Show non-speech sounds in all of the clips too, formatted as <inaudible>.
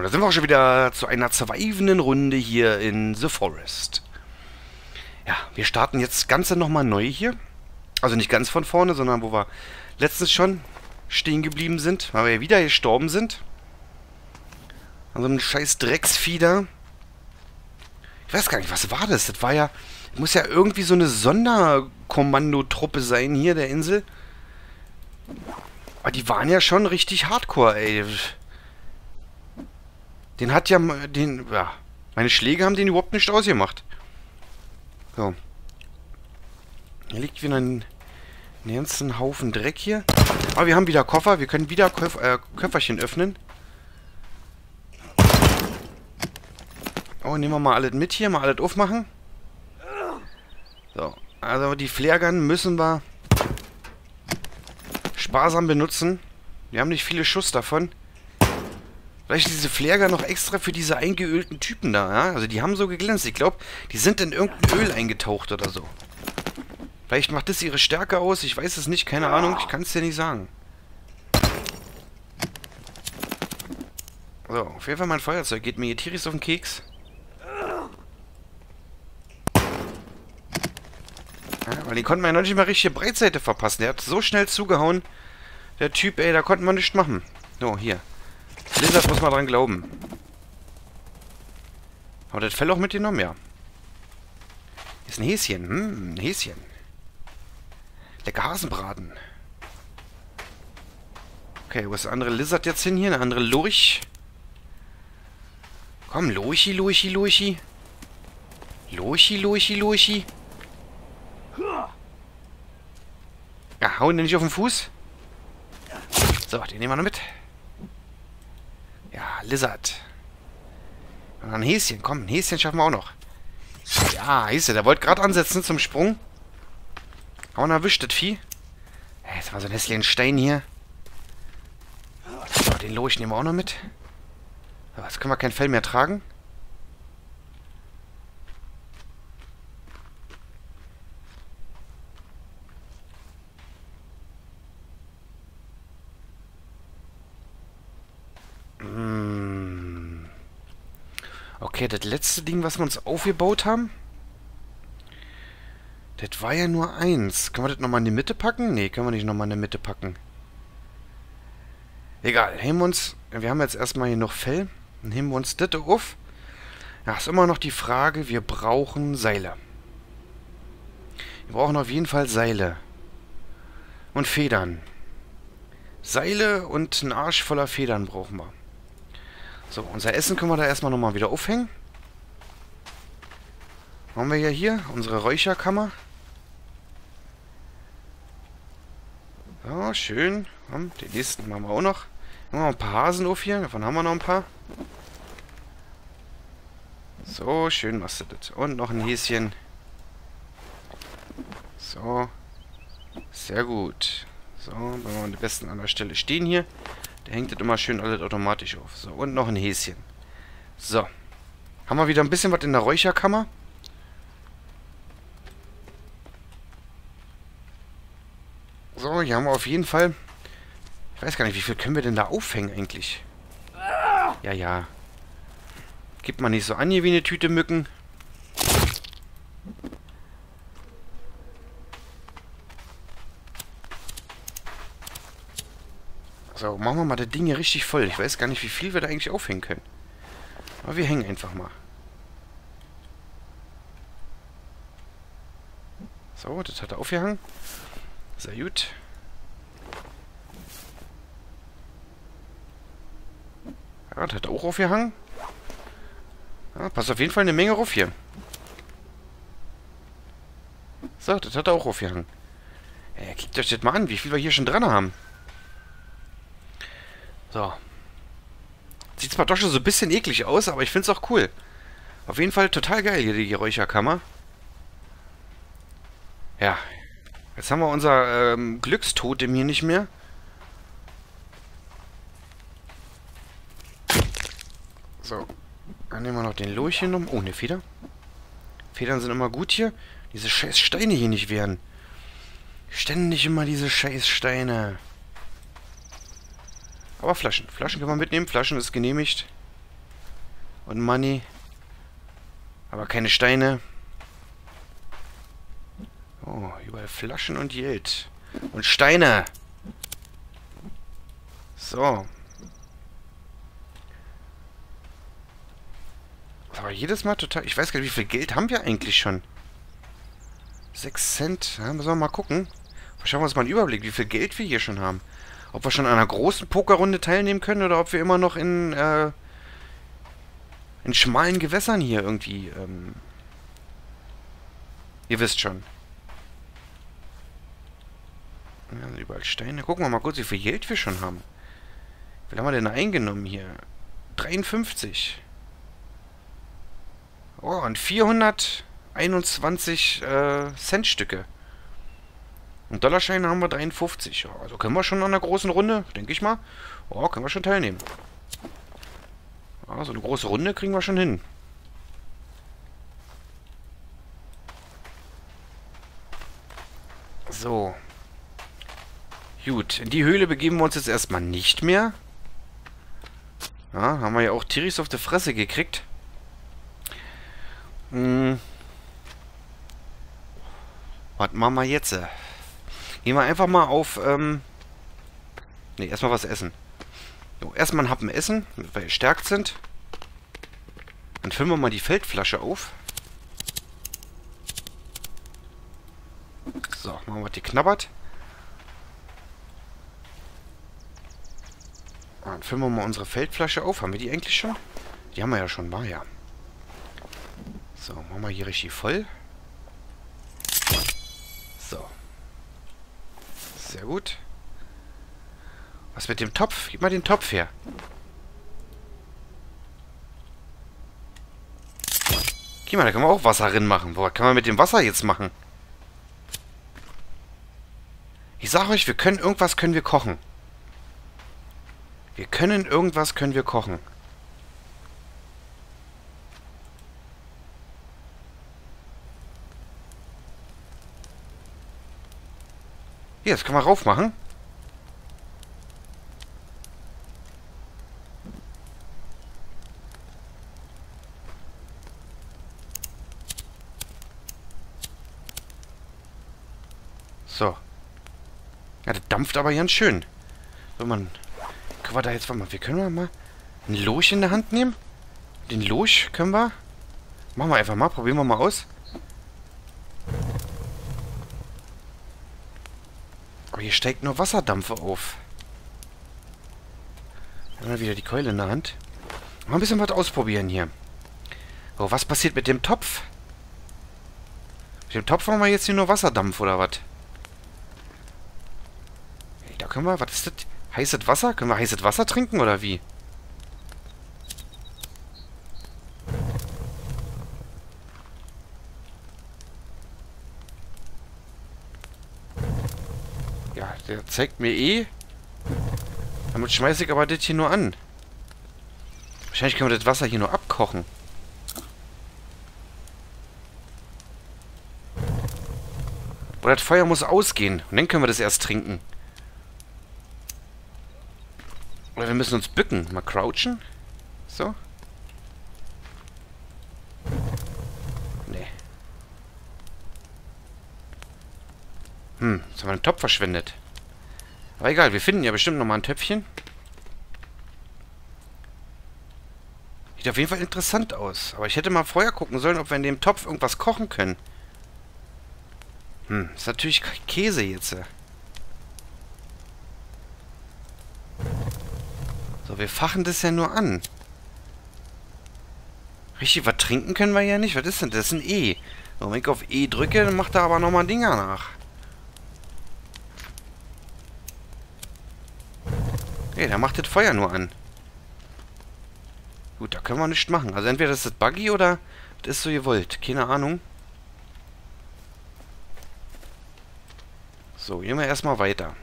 Und da sind wir auch schon wieder zu einer zweifenden Runde hier in The Forest. Ja, wir starten jetzt Ganze nochmal neu hier. Also nicht ganz von vorne, sondern wo wir letztens schon stehen geblieben sind, weil wir ja wieder gestorben sind. An so einem scheiß Drecksfieder. Ich weiß gar nicht, was war das? Das war ja... Muss ja irgendwie so eine Sonderkommandotruppe sein hier der Insel. Aber die waren ja schon richtig hardcore, ey. Den hat ja... Den, ja. Meine Schläge haben den überhaupt nicht ausgemacht. So. Hier liegt wieder ein, ein ganzen Haufen Dreck hier. Aber wir haben wieder Koffer. Wir können wieder Köf äh, Köfferchen öffnen. Oh, nehmen wir mal alles mit hier. Mal alles aufmachen. So. Also die Flairgun müssen wir sparsam benutzen. Wir haben nicht viele Schuss davon. Vielleicht diese Flairgun noch extra für diese eingeölten Typen da, ja? Also die haben so geglänzt. Ich glaube, die sind in irgendein Öl eingetaucht oder so. Vielleicht macht das ihre Stärke aus. Ich weiß es nicht. Keine Ahnung. Ich kann es dir nicht sagen. So, auf jeden Fall mein Feuerzeug geht mir hier tierisch auf den Keks. Ja, weil die konnten wir ja noch nicht mal richtige Breitseite verpassen. Der hat so schnell zugehauen. Der Typ, ey, da konnten wir nichts machen. So, hier. Blizzard muss man dran glauben. Hat das Fell auch mitgenommen? Ja. Ist ein Häschen. Hm, ein Häschen. Lecker Hasenbraten. Okay, wo ist der andere Lizard jetzt hin hier? Eine andere Lurch. Komm, Lurchi, Lurchi, Lurchi. Lurchi, Lurchi, Lurchi. Ja, hauen den nicht auf den Fuß. So, den nehmen wir noch mit. Lizard. Und ein Häschen. Komm, ein Häschen schaffen wir auch noch. Ja, Häschen, der wollte gerade ansetzen zum Sprung. Haben wir erwischt, das Vieh. Ja, jetzt war so ein hässlichen Stein hier. So, den Lurch nehmen wir auch noch mit. Jetzt können wir kein Fell mehr tragen. Okay, das letzte Ding, was wir uns aufgebaut haben. Das war ja nur eins. Können wir das nochmal in die Mitte packen? Nee, können wir nicht nochmal in die Mitte packen. Egal, heben wir uns... Wir haben jetzt erstmal hier noch Fell. Dann heben wir uns das auf. Ja, ist immer noch die Frage, wir brauchen Seile. Wir brauchen auf jeden Fall Seile. Und Federn. Seile und einen Arsch voller Federn brauchen wir. So, unser Essen können wir da erstmal nochmal wieder aufhängen. Haben wir ja hier unsere Räucherkammer. So, schön. Den nächsten machen wir auch noch. Machen wir ein paar Hasen auf hier. Davon haben wir noch ein paar. So, schön machst du das. Und noch ein Häschen. So. Sehr gut. So, wenn wir am besten an der Stelle stehen hier. Der hängt das immer schön alles automatisch auf. So, und noch ein Häschen. So. Haben wir wieder ein bisschen was in der Räucherkammer. So, hier haben wir auf jeden Fall... Ich weiß gar nicht, wie viel können wir denn da aufhängen eigentlich? Ja, ja. Gibt man nicht so an hier wie eine Tüte Mücken. So, machen wir mal das Ding hier richtig voll. Ich weiß gar nicht, wie viel wir da eigentlich aufhängen können. Aber wir hängen einfach mal. So, das hat er aufgehangen. Sehr gut. Ja, das hat er auch aufgehangen. Ja, passt auf jeden Fall eine Menge auf hier. So, das hat er auch aufgehangen. Ja, klickt euch das mal an, wie viel wir hier schon dran haben. So. Sieht zwar doch schon so ein bisschen eklig aus, aber ich finde es auch cool. Auf jeden Fall total geil hier, die Räucherkammer. Ja. Jetzt haben wir unser ähm, Glückstotem hier nicht mehr. So. Dann nehmen wir noch den Lurch hier Oh, eine Feder. Federn sind immer gut hier. Diese scheiß Steine hier nicht werden. Ständig immer diese scheiß Steine. Aber Flaschen. Flaschen kann man mitnehmen. Flaschen ist genehmigt. Und Money. Aber keine Steine. Oh, überall Flaschen und Geld. Und Steine. So. Aber jedes Mal total... Ich weiß gar nicht, wie viel Geld haben wir eigentlich schon? 6 Cent. Ja, müssen wir mal gucken. Verschaffen wir uns mal einen Überblick, wie viel Geld wir hier schon haben. Ob wir schon an einer großen Pokerrunde teilnehmen können oder ob wir immer noch in, äh, in schmalen Gewässern hier irgendwie, ähm, Ihr wisst schon. Ja, überall Steine. Gucken wir mal kurz, wie viel Geld wir schon haben. Wie viel haben wir denn eingenommen hier? 53. Oh, und 421 äh, Centstücke. Und Dollarscheine haben wir 53. Ja, also können wir schon an einer großen Runde, denke ich mal. Oh, können wir schon teilnehmen. Ja, so eine große Runde kriegen wir schon hin. So. Gut, in die Höhle begeben wir uns jetzt erstmal nicht mehr. Ja, haben wir ja auch tierisch auf die Fresse gekriegt. Hm. Was machen wir jetzt? Gehen wir einfach mal auf, ähm... Ne, erstmal was essen. So, erstmal ein Happen essen, damit wir gestärkt sind. Dann füllen wir mal die Feldflasche auf. So, machen wir die knabbert. Dann füllen wir mal unsere Feldflasche auf. Haben wir die eigentlich schon? Die haben wir ja schon, war ja. So, machen wir hier richtig voll. So. Sehr gut. Was mit dem Topf? Gib mal den Topf her. Guck mal, da können wir auch Wasser drin machen. Was kann man mit dem Wasser jetzt machen? Ich sag euch, wir können irgendwas können wir kochen. Wir können irgendwas können wir kochen. Hier, das können wir rauf machen. So. Ja, das dampft aber ganz schön. Wenn man... Können wir da jetzt... Warte mal, wir können mal ein Loch in der Hand nehmen? Den Loch können wir... Machen wir einfach mal. Probieren wir mal aus. Aber hier steigt nur Wasserdampfe auf. Haben wir wieder die Keule in der Hand. Mal ein bisschen was ausprobieren hier. Oh, was passiert mit dem Topf? Mit dem Topf haben wir jetzt hier nur Wasserdampf, oder was? Da können wir... Was ist das? Heißes Wasser? Können wir heißes Wasser trinken, oder wie? Ja, der zeigt mir eh. Damit schmeiße ich aber das hier nur an. Wahrscheinlich können wir das Wasser hier nur abkochen. Oder das Feuer muss ausgehen. Und dann können wir das erst trinken. Oder wir müssen uns bücken. Mal crouchen. So. Nee. Hm, jetzt haben wir einen Topf verschwendet. Aber egal, wir finden ja bestimmt nochmal ein Töpfchen. Sieht auf jeden Fall interessant aus. Aber ich hätte mal vorher gucken sollen, ob wir in dem Topf irgendwas kochen können. Hm, ist natürlich Käse jetzt. So, wir fachen das ja nur an. Richtig, was trinken können wir ja nicht. Was ist denn das? Das ist ein E. wenn ich auf E drücke, dann macht er aber nochmal Dinger nach. Okay, der macht das Feuer nur an. Gut, da können wir nichts machen. Also entweder ist das Buggy oder das ist so gewollt. Keine Ahnung. So, gehen wir erstmal weiter.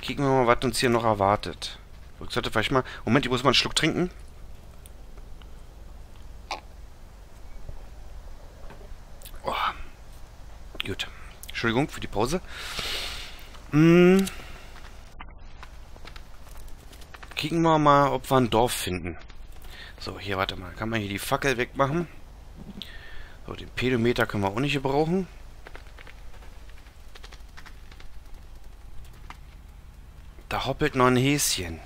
Kicken wir mal, was uns hier noch erwartet. Ich sollte vielleicht mal... Moment, ich muss mal einen Schluck trinken. Oh. Gut. Entschuldigung für die Pause. Hm. Kicken wir mal, ob wir ein Dorf finden. So, hier, warte mal. Kann man hier die Fackel wegmachen? So, den Pedometer können wir auch nicht gebrauchen. Da hoppelt noch ein Häschen.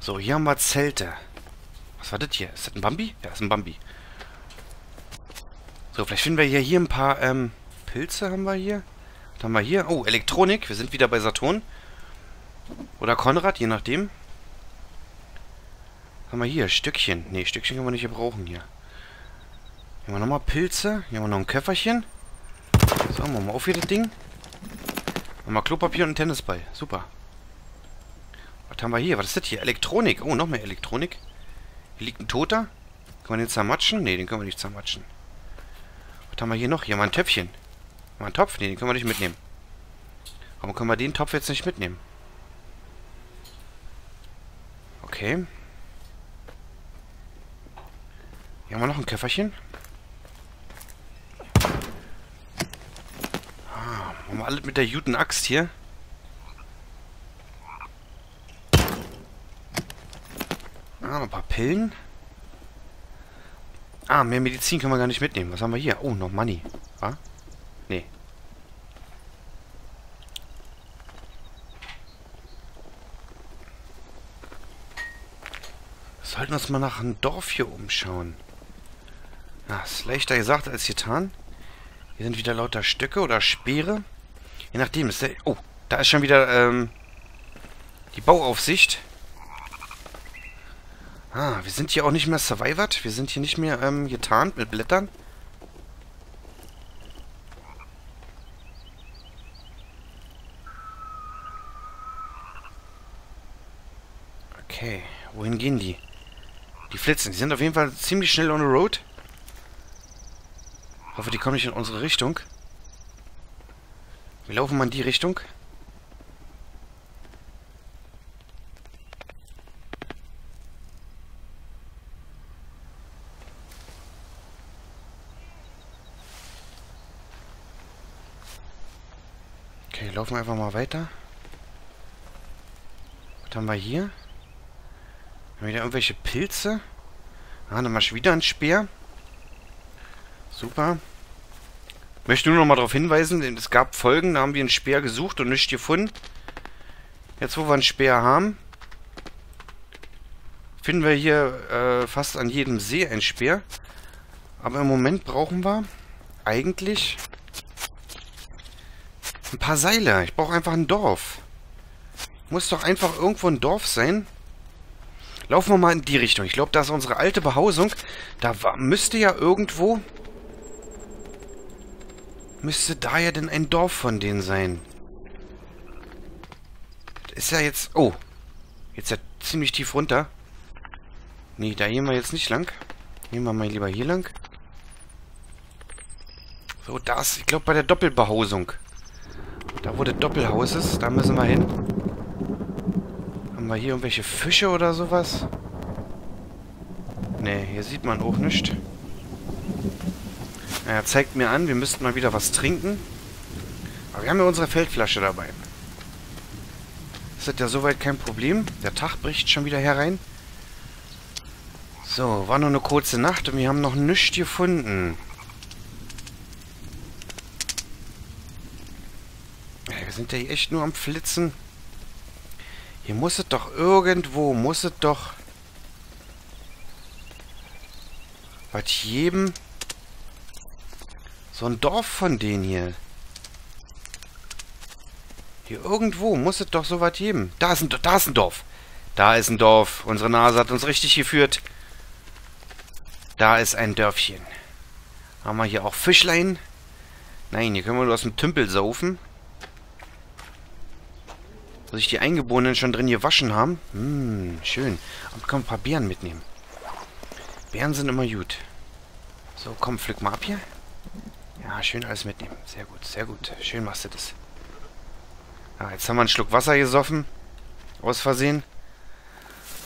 So, hier haben wir Zelte. Was war das hier? Ist das ein Bambi? Ja, ist ein Bambi. So, vielleicht finden wir hier, hier ein paar ähm, Pilze haben wir hier. Was haben wir hier? Oh, Elektronik. Wir sind wieder bei Saturn. Oder Konrad, je nachdem. Haben wir hier? Stückchen. Ne, Stückchen können wir nicht gebrauchen hier. Hier haben wir nochmal Pilze. Hier haben wir noch ein Köfferchen. So, machen wir auf hier das Ding. Nochmal Klopapier und ein Tennisball. Super. Was haben wir hier? Was ist das hier? Elektronik. Oh, noch mehr Elektronik. Hier liegt ein Toter. Können wir den zermatschen? Ne, den können wir nicht zermatschen. Was haben wir hier noch? Hier haben wir ein Töpfchen. Haben wir einen Topf? Ne, den können wir nicht mitnehmen. Warum können wir den Topf jetzt nicht mitnehmen? Okay. Hier haben wir noch ein Köfferchen. Ah, machen wir alles mit der guten Axt hier. Ah, ein paar Pillen. Ah, mehr Medizin können wir gar nicht mitnehmen. Was haben wir hier? Oh, noch Money. Ah? Nee. Sollten wir uns mal nach einem Dorf hier umschauen. Ja, ist leichter gesagt als getan. Hier sind wieder lauter Stöcke oder Speere. Je nachdem ist der... Oh, da ist schon wieder ähm, die Bauaufsicht. Ah, wir sind hier auch nicht mehr survived. Wir sind hier nicht mehr ähm, getarnt mit Blättern. Okay, wohin gehen die? Die flitzen. Die sind auf jeden Fall ziemlich schnell on the road. Hoffe, die kommen nicht in unsere Richtung. Wir laufen mal in die Richtung. Okay, laufen wir einfach mal weiter. Was haben wir hier? Haben wir wieder irgendwelche Pilze? Ah, dann mach wieder ein Speer. Super. Möchte nur noch mal darauf hinweisen, es gab Folgen, da haben wir einen Speer gesucht und nichts gefunden. Jetzt, wo wir einen Speer haben, finden wir hier äh, fast an jedem See ein Speer. Aber im Moment brauchen wir eigentlich ein paar Seile. Ich brauche einfach ein Dorf. Muss doch einfach irgendwo ein Dorf sein. Laufen wir mal in die Richtung. Ich glaube, da ist unsere alte Behausung. Da war, müsste ja irgendwo... Müsste da ja denn ein Dorf von denen sein. Ist ja jetzt... Oh. Jetzt ja ziemlich tief runter. Nee, da gehen wir jetzt nicht lang. Gehen wir mal lieber hier lang. So, das... Ich glaube, bei der Doppelbehausung. Da wo der Doppelhaus ist, da müssen wir hin. Haben wir hier irgendwelche Fische oder sowas? Ne, hier sieht man auch nichts. Er zeigt mir an, wir müssten mal wieder was trinken. Aber wir haben ja unsere Feldflasche dabei. Das ist ja soweit kein Problem. Der Tag bricht schon wieder herein. So, war nur eine kurze Nacht und wir haben noch nichts gefunden. Wir sind ja echt nur am Flitzen. Hier muss es doch irgendwo, muss es doch... Was jedem... So ein Dorf von denen hier. Hier irgendwo muss es doch so was geben. Da ist, ein, da ist ein Dorf. Da ist ein Dorf. Unsere Nase hat uns richtig geführt. Da ist ein Dörfchen. Haben wir hier auch Fischlein? Nein, hier können wir nur aus dem Tümpel saufen. Wo sich die Eingeborenen schon drin gewaschen haben. Hm, schön. Aber können wir ein paar Beeren mitnehmen. Beeren sind immer gut. So, komm, pflück mal ab hier. Ja, schön alles mitnehmen. Sehr gut, sehr gut. Schön machst du das. Ja, jetzt haben wir einen Schluck Wasser gesoffen. Aus Versehen.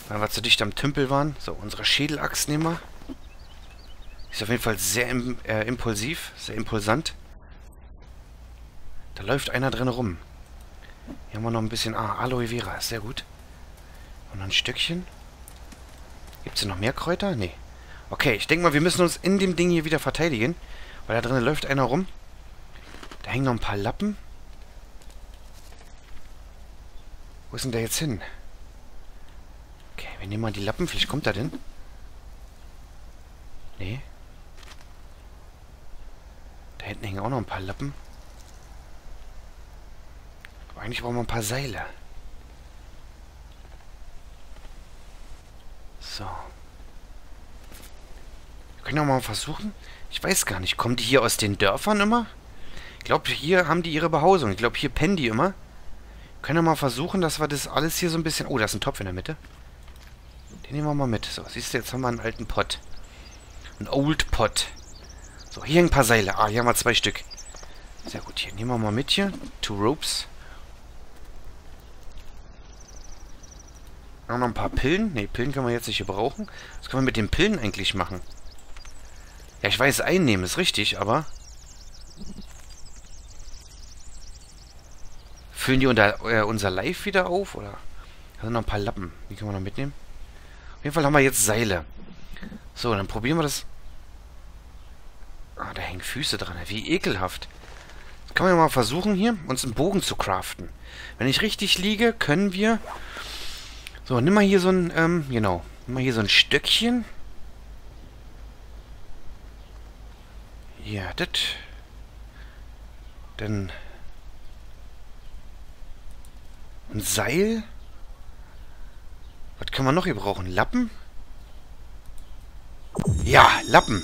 Weil wir zu dicht am Tümpel waren. So, unsere Schädelaxt nehmen wir. Ist auf jeden Fall sehr im, äh, impulsiv, sehr impulsant. Da läuft einer drin rum. Hier haben wir noch ein bisschen... Ah, Aloe Vera, sehr gut. Und noch ein Stückchen. Gibt es hier noch mehr Kräuter? Nee. Okay, ich denke mal, wir müssen uns in dem Ding hier wieder verteidigen. Weil da drinnen läuft einer rum. Da hängen noch ein paar Lappen. Wo ist denn der jetzt hin? Okay, wir nehmen mal die Lappen. Vielleicht kommt er denn. Nee. Da hinten hängen auch noch ein paar Lappen. Eigentlich brauchen wir ein paar Seile. So. Wir können ja mal versuchen. Ich weiß gar nicht. Kommen die hier aus den Dörfern immer? Ich glaube, hier haben die ihre Behausung. Ich glaube, hier pennen die immer. Wir können ja mal versuchen, dass wir das alles hier so ein bisschen... Oh, da ist ein Topf in der Mitte. Den nehmen wir mal mit. So, siehst du, jetzt haben wir einen alten Pott. Ein Old Pot. So, hier ein paar Seile. Ah, hier haben wir zwei Stück. Sehr gut. Hier nehmen wir mal mit hier. Two Ropes. Auch noch ein paar Pillen. Ne, Pillen können wir jetzt nicht gebrauchen. Was können wir mit den Pillen eigentlich machen? Ja, ich weiß, einnehmen ist richtig, aber... Füllen die unter, äh, unser Live wieder auf, oder? Da sind noch ein paar Lappen. Die können wir noch mitnehmen. Auf jeden Fall haben wir jetzt Seile. So, dann probieren wir das... Ah, da hängen Füße dran. Wie ekelhaft. Jetzt man ja mal versuchen, hier uns einen Bogen zu craften. Wenn ich richtig liege, können wir... So, nimm mal hier so ein, ähm, genau. Nimm mal hier so ein Stöckchen. Ja, das. Dann. Ein Seil. Was können wir noch hier brauchen? Lappen? Ja, Lappen.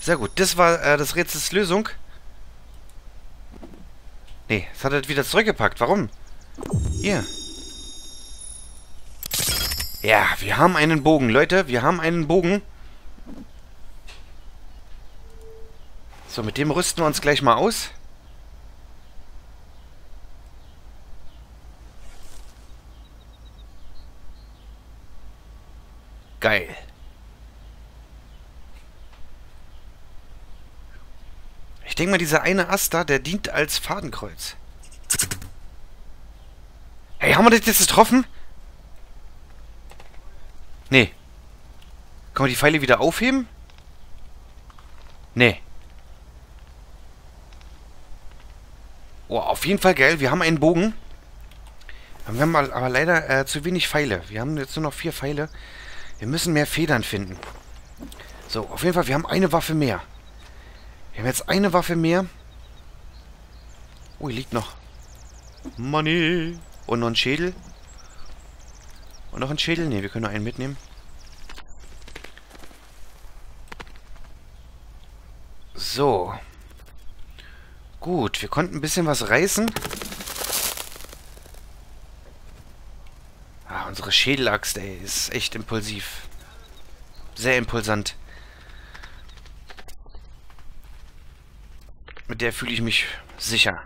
Sehr gut. Das war äh, das Rätsels Lösung. Nee, es hat er wieder zurückgepackt. Warum? Hier. Ja, wir haben einen Bogen. Leute, wir haben einen Bogen. So, mit dem rüsten wir uns gleich mal aus. Geil. Ich denke mal, dieser eine Ast da, der dient als Fadenkreuz. Hey, haben wir das jetzt getroffen? Nee. Kann man die Pfeile wieder aufheben? Nee. Oh, auf jeden Fall geil. Wir haben einen Bogen. Wir haben aber leider äh, zu wenig Pfeile. Wir haben jetzt nur noch vier Pfeile. Wir müssen mehr Federn finden. So, auf jeden Fall, wir haben eine Waffe mehr. Wir haben jetzt eine Waffe mehr. Oh, hier liegt noch Money. Und noch ein Schädel. Und noch ein Schädel? Ne, wir können noch einen mitnehmen. So. Gut, wir konnten ein bisschen was reißen. Ah, unsere Schädelaxt, ey, ist echt impulsiv. Sehr impulsant. Mit der fühle ich mich sicher.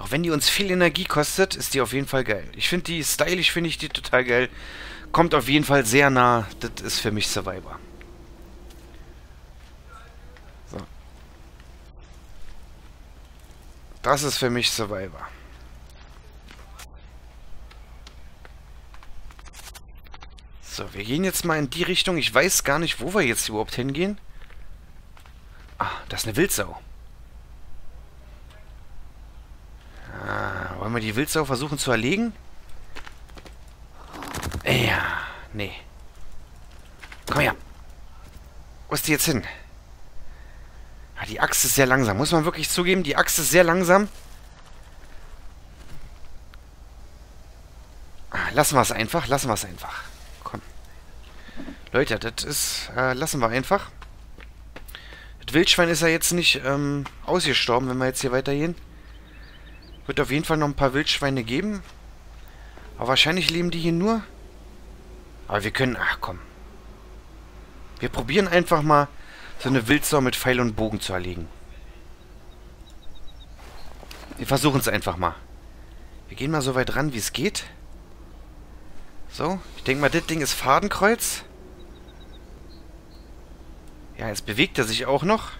Auch wenn die uns viel Energie kostet, ist die auf jeden Fall geil. Ich finde die, stylisch finde ich die total geil. Kommt auf jeden Fall sehr nah. Das ist für mich Survivor. So. Das ist für mich Survivor. So, wir gehen jetzt mal in die Richtung. Ich weiß gar nicht, wo wir jetzt überhaupt hingehen. Ah, das ist eine Wildsau. Wollen wir die Wildsau versuchen zu erlegen? Ja, nee. Komm her. Wo ist die jetzt hin? Ja, die Axt ist sehr langsam. Muss man wirklich zugeben, die Axt ist sehr langsam. Ah, lassen wir es einfach. Lassen wir es einfach. Komm. Leute, das ist... Äh, lassen wir einfach. Das Wildschwein ist ja jetzt nicht ähm, ausgestorben, wenn wir jetzt hier weitergehen. Wird auf jeden Fall noch ein paar Wildschweine geben. Aber wahrscheinlich leben die hier nur. Aber wir können... Ach komm. Wir probieren einfach mal, so eine Wildsau mit Pfeil und Bogen zu erlegen. Wir versuchen es einfach mal. Wir gehen mal so weit ran, wie es geht. So, ich denke mal, das Ding ist Fadenkreuz. Ja, jetzt bewegt er sich auch noch.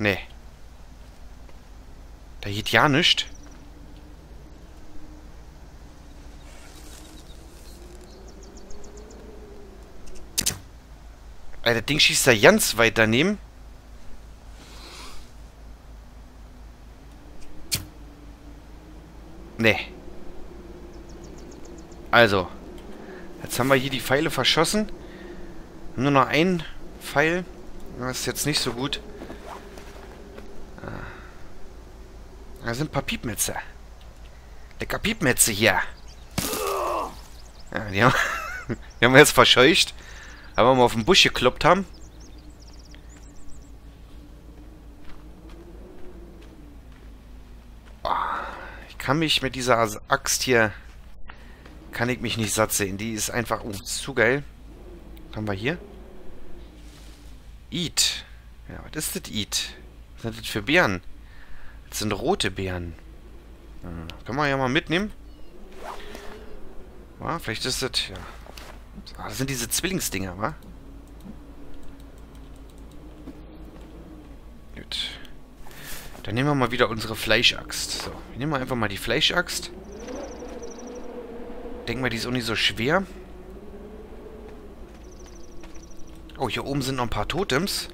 Nee. Da geht ja nichts. Alter, Ding schießt da ganz weit daneben. Nee. Also. Jetzt haben wir hier die Pfeile verschossen. Nur noch einen Pfeil. Das ist jetzt nicht so gut. Da sind ein paar Piepmetze. Lecker Piepmetze hier. Ja, die haben, <laughs> die haben wir jetzt verscheucht. Aber wir mal auf den Busch gekloppt haben. Ich kann mich mit dieser Axt hier... Kann ich mich nicht satt sehen. Die ist einfach oh, zu geil. Was haben wir hier? Eat. Ja, was ist das Eat? Was sind das für Beeren? Sind rote Beeren. Hm, können wir ja mal mitnehmen. Ja, vielleicht ist das... Ja. Ah, das sind diese Zwillingsdinger, wa? Gut. Dann nehmen wir mal wieder unsere Fleischaxt. So, wir nehmen einfach mal die Fleischaxt. Denken wir, die ist auch nicht so schwer. Oh, hier oben sind noch ein paar Totems.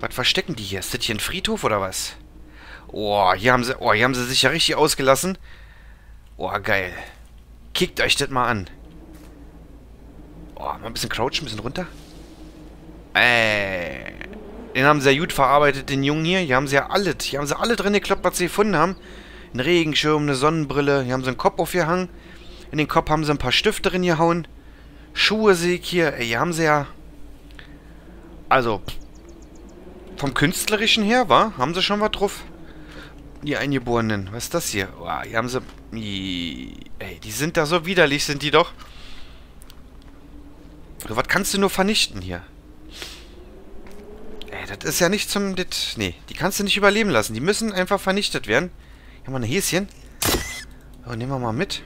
Was verstecken die hier? Ist das hier ein Friedhof oder was? Oh, hier haben sie, oh, hier haben sie sich ja richtig ausgelassen. Oh, geil. Kickt euch das mal an. Oh, mal ein bisschen crouchen, ein bisschen runter. Äh, den haben sie ja gut verarbeitet, den Jungen hier. Hier haben sie ja alle, hier haben sie alle drin geklappt, was sie gefunden haben. Ein Regenschirm, eine Sonnenbrille. Hier haben sie einen Kopf aufgehangen. In den Kopf haben sie ein paar Stifte drin gehauen. Schuhe sehe ich hier. Ey, hier haben sie ja... Also, vom Künstlerischen her, war, haben sie schon was drauf. Die Eingeborenen. Was ist das hier? Oh, hier haben sie... Ey, die sind da so widerlich, sind die doch. Was kannst du nur vernichten hier? Ey, das ist ja nicht zum... Das, nee, die kannst du nicht überleben lassen. Die müssen einfach vernichtet werden. Hier haben wir ein Häschen. So, nehmen wir mal mit.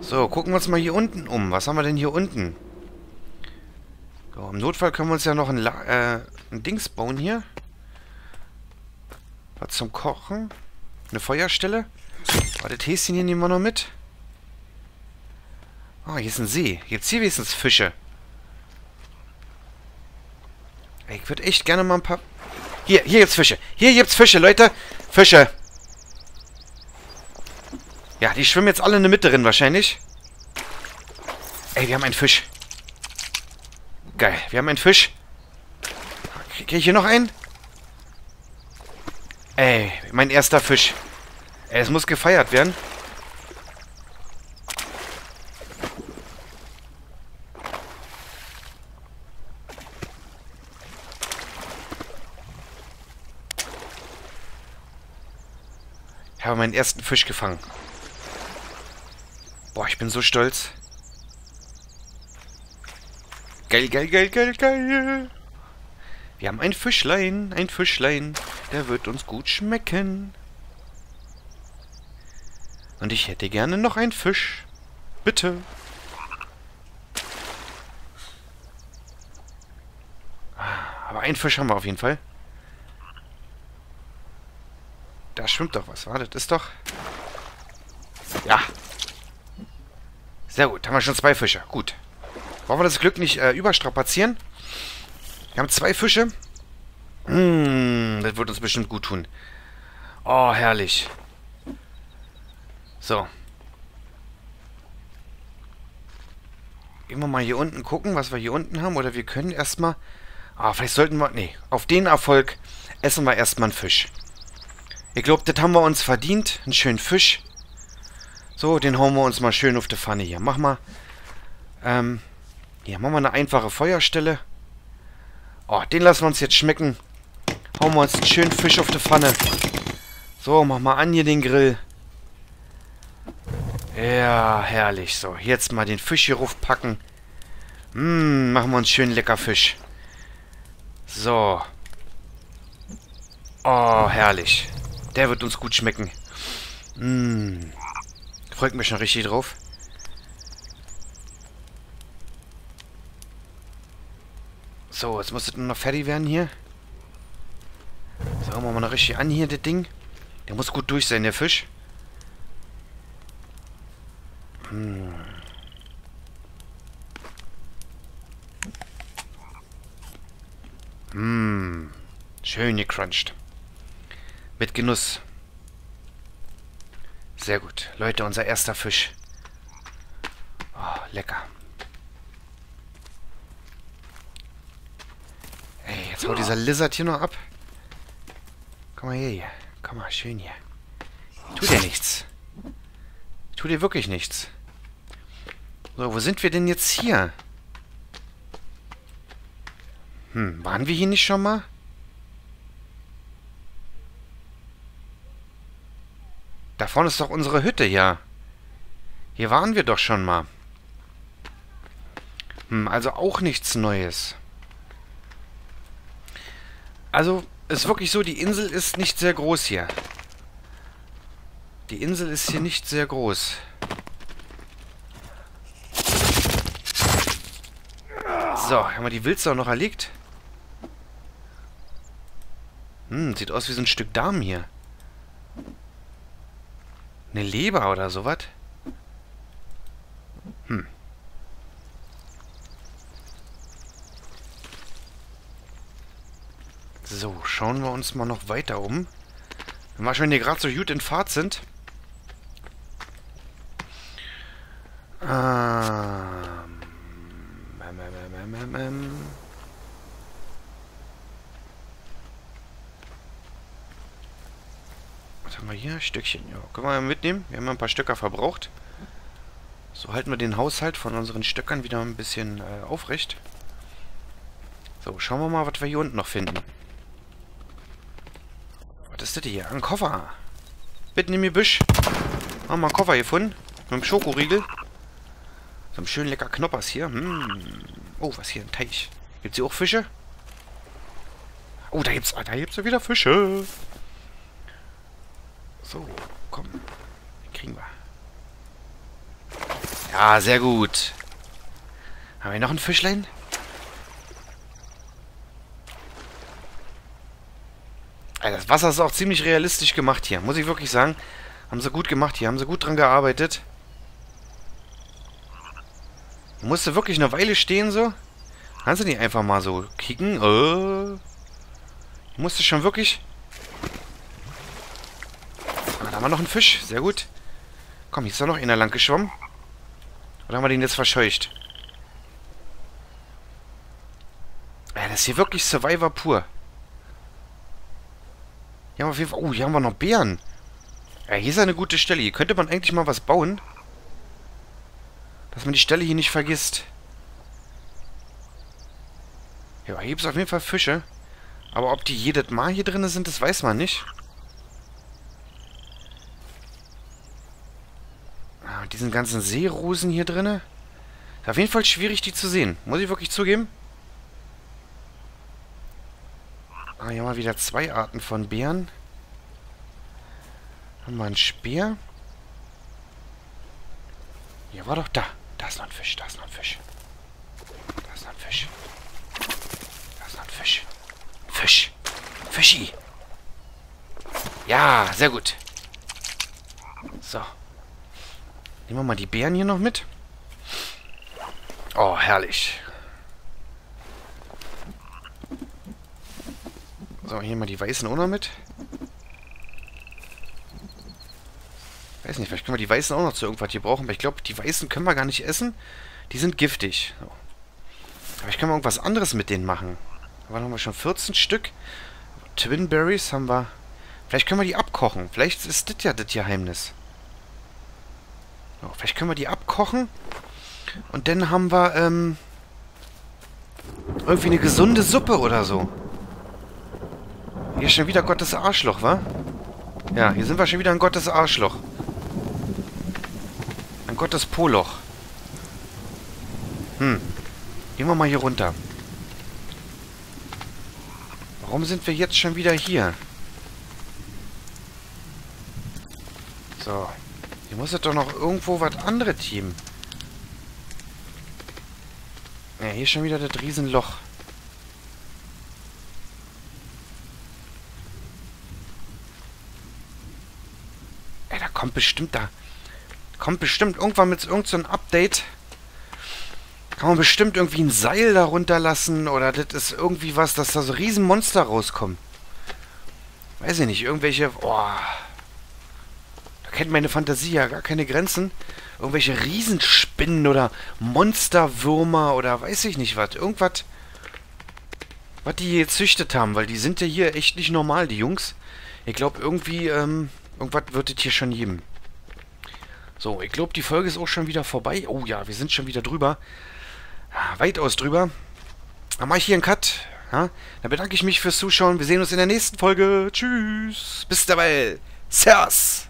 So, gucken wir uns mal hier unten um. Was haben wir denn hier unten? So, Im Notfall können wir uns ja noch ein, äh, ein Dings bauen hier. Was zum Kochen. Eine Feuerstelle. Oh, das Häschen hier nehmen wir noch mit. Oh, hier ist ein See. Jetzt hier wenigstens Fische. Ich würde echt gerne mal ein paar... Hier, hier gibt's Fische. Hier gibt's Fische, Leute. Fische. Ja, die schwimmen jetzt alle in der Mitte drin wahrscheinlich. Ey, wir haben einen Fisch. Geil, wir haben einen Fisch. Kriege ich hier noch einen? Ey, mein erster Fisch. Ey, es muss gefeiert werden. Ich habe meinen ersten Fisch gefangen. Boah, ich bin so stolz. Geil, geil, geil, geil, geil. Wir haben ein Fischlein, ein Fischlein. Der wird uns gut schmecken. Und ich hätte gerne noch einen Fisch. Bitte. Aber einen Fisch haben wir auf jeden Fall. Da schwimmt doch was, war das ist doch... Ja, sehr gut, haben wir schon zwei Fische. Gut. Wollen wir das Glück nicht äh, überstrapazieren? Wir haben zwei Fische. Mmh, das wird uns bestimmt gut tun. Oh, herrlich. So. Gehen wir mal hier unten gucken, was wir hier unten haben. Oder wir können erstmal... Ah, vielleicht sollten wir... Nee, auf den Erfolg essen wir erstmal einen Fisch. Ich glaube, das haben wir uns verdient. Einen schönen Fisch. So, den hauen wir uns mal schön auf die Pfanne hier. Mach mal. Ähm. Hier, machen wir eine einfache Feuerstelle. Oh, den lassen wir uns jetzt schmecken. Hauen wir uns einen schönen Fisch auf die Pfanne. So, mach mal an hier den Grill. Ja, herrlich. So, jetzt mal den Fisch hier raufpacken. Mmm, machen wir uns schön lecker Fisch. So. Oh, herrlich. Der wird uns gut schmecken. Mmm. Freut mich schon richtig drauf. So, jetzt muss das nur noch fertig werden hier. So, machen wir mal noch richtig an hier, das Ding. Der muss gut durch sein, der Fisch. Hm. Hm. Schön gecrunched. Mit Genuss. Sehr gut. Leute, unser erster Fisch. Oh, lecker. Jetzt haut dieser Lizard hier noch ab. Komm mal hier. Komm mal, schön hier. Tut dir nichts. Tut dir wirklich nichts. So, wo sind wir denn jetzt hier? Hm, waren wir hier nicht schon mal? Da vorne ist doch unsere Hütte, ja. Hier waren wir doch schon mal. Hm, also auch nichts Neues. Also, ist wirklich so, die Insel ist nicht sehr groß hier. Die Insel ist hier nicht sehr groß. So, haben wir die Wildsau noch erlegt? Hm, sieht aus wie so ein Stück Darm hier. Eine Leber oder sowas? Hm. So, schauen wir uns mal noch weiter um. Wenn wir gerade so gut in Fahrt sind. Ähm, ähm, ähm, ähm. Was haben wir hier? Stückchen. Ja, können wir mitnehmen. Wir haben ein paar Stöcker verbraucht. So halten wir den Haushalt von unseren Stöckern wieder ein bisschen äh, aufrecht. So, schauen wir mal, was wir hier unten noch finden. Was ist das hier? Ein Koffer. Mitten im Gebüsch. Haben wir einen Koffer gefunden. Mit einem Schokoriegel. So einem schönen lecker Knoppers hier. Hm. Oh, was hier? Ein Teich. Gibt's hier auch Fische? Oh, da gibt's, da gibt's ja wieder Fische. So, komm. Den kriegen wir. Ja, sehr gut. Haben wir noch ein Fischlein? Das Wasser ist auch ziemlich realistisch gemacht hier. Muss ich wirklich sagen. Haben sie gut gemacht hier. Haben sie gut dran gearbeitet. Musste wirklich eine Weile stehen so. Kannst du nicht einfach mal so kicken? Äh. Musste schon wirklich... Ah, da haben wir noch einen Fisch. Sehr gut. Komm, hier ist doch noch einer lang geschwommen. Oder haben wir den jetzt verscheucht? Ja, das ist hier wirklich Survivor pur. Hier haben wir auf jeden Fall... Oh, hier haben wir noch Bären. Ja, hier ist eine gute Stelle. Hier könnte man eigentlich mal was bauen. Dass man die Stelle hier nicht vergisst. Ja, hier gibt es auf jeden Fall Fische. Aber ob die jedes Mal hier drin sind, das weiß man nicht. Ah, diesen ganzen Seerosen hier drin. Ist auf jeden Fall schwierig, die zu sehen. Muss ich wirklich zugeben. Ah, hier haben wir wieder zwei Arten von Bären. Haben wir einen Speer. Hier war doch da. Da ist noch ein Fisch, da ist noch ein Fisch. Da ist noch ein Fisch. Da ist noch ein Fisch. Fisch. Fischi. Ja, sehr gut. So. Nehmen wir mal die Beeren hier noch mit. Oh, herrlich. So, hier mal die Weißen auch noch mit. Weiß nicht, vielleicht können wir die Weißen auch noch zu irgendwas hier brauchen. Aber ich glaube, die Weißen können wir gar nicht essen. Die sind giftig. So. Aber ich kann mal irgendwas anderes mit denen machen. Da haben wir schon 14 Stück. Twinberries haben wir... Vielleicht können wir die abkochen. Vielleicht ist das ja das Geheimnis. So, vielleicht können wir die abkochen. Und dann haben wir, ähm... Irgendwie eine gesunde Suppe oder so. Hier ist schon wieder Gottes Arschloch, wa? Ja, hier sind wir schon wieder ein Gottes Arschloch. Ein Gottes Poloch. Hm. Gehen wir mal hier runter. Warum sind wir jetzt schon wieder hier? So. Hier muss es doch noch irgendwo was anderes Team. Ja, hier ist schon wieder das Riesenloch. Ey, da kommt bestimmt da... Kommt bestimmt irgendwann mit irgendeinem so Update. Kann man bestimmt irgendwie ein Seil darunter lassen oder das ist irgendwie was, dass da so riesen Monster rauskommen. Weiß ich nicht, irgendwelche... Boah. Da kennt meine Fantasie ja gar keine Grenzen. Irgendwelche Riesenspinnen oder Monsterwürmer oder weiß ich nicht was. Irgendwas, was die hier gezüchtet haben, weil die sind ja hier echt nicht normal, die Jungs. Ich glaube irgendwie, ähm, irgendwas wird es hier schon geben. So, ich glaube, die Folge ist auch schon wieder vorbei. Oh ja, wir sind schon wieder drüber. Weitaus drüber. Dann mache ich hier einen Cut. Ja, dann bedanke ich mich fürs Zuschauen. Wir sehen uns in der nächsten Folge. Tschüss. Bis dabei. Servus.